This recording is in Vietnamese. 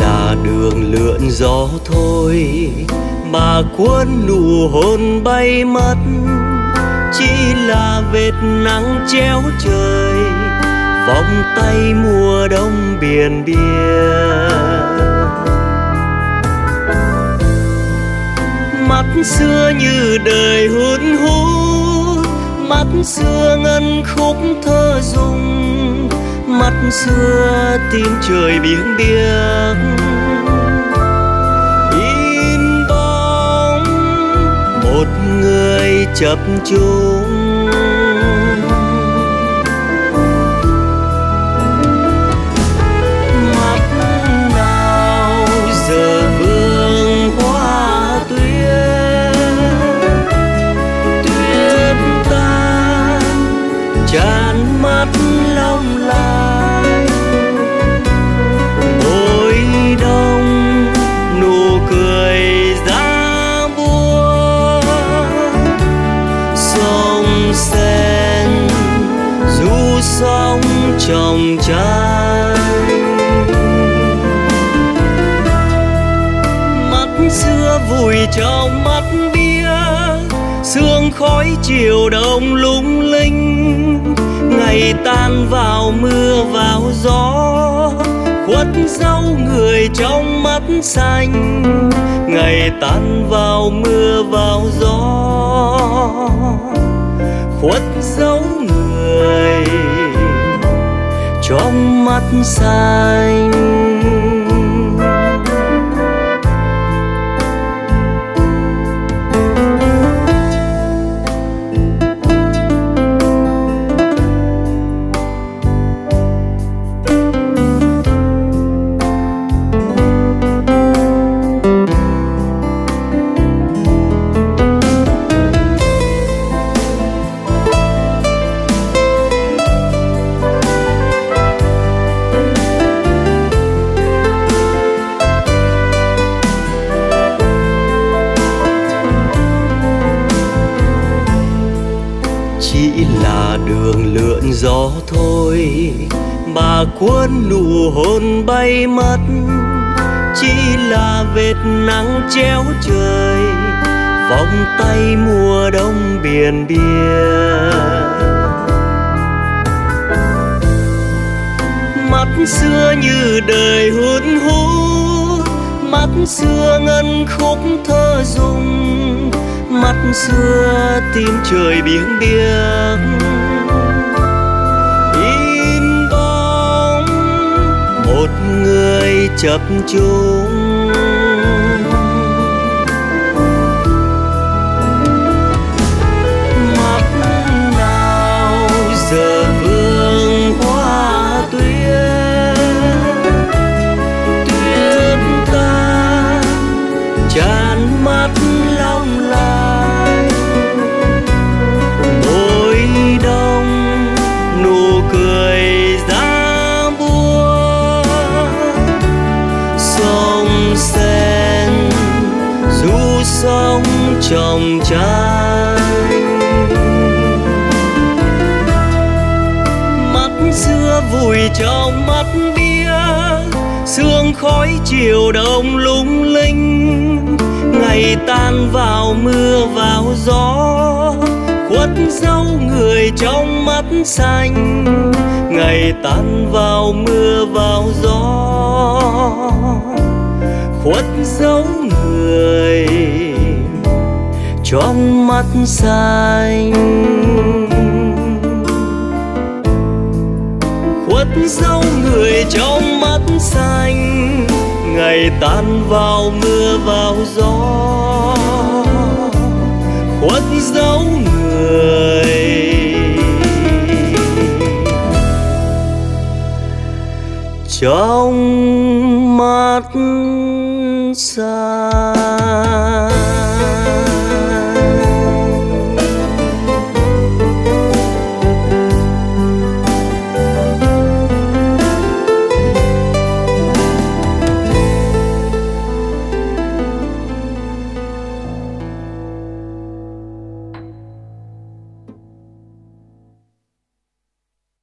là đường lượn gió thôi, mà cuốn nụ hôn bay mất. Chỉ là vệt nắng treo trời, vòng tay mùa đông biển biên. Mắt xưa như đời hút hút, mắt xưa ngân khúc thơ dung mắt xưa tim trời biếng biếc in bóng một người chập chung trong trái. Mắt xưa vùi trong mắt bia, sương khói chiều đông lung linh. Ngày tan vào mưa vào gió, khuất dấu người trong mắt xanh. Ngày tan vào mưa vào gió, khuất dấu người xanh. Chỉ là đường lượn gió thôi. Mà cuốn nụ hôn bay mất, chỉ là vệt nắng treo trời. Vòng tay mùa đông biển biên. Mắt xưa như đời hút hút, mắt xưa ngân khúc thơ dung mắt xưa tim trời biếng biếc một người chập chung sống trong tranh mắt xưa vùi trong mắt bia, sương khói chiều đông lung linh. Ngày tan vào mưa vào gió, khuất dấu người trong mắt xanh. Ngày tan vào mưa vào gió, khuất dấu người trong mắt xanh. Khuất dấu người trong mắt xanh, ngày tan vào mưa vào gió. Khuất dấu người. Trong mắt xa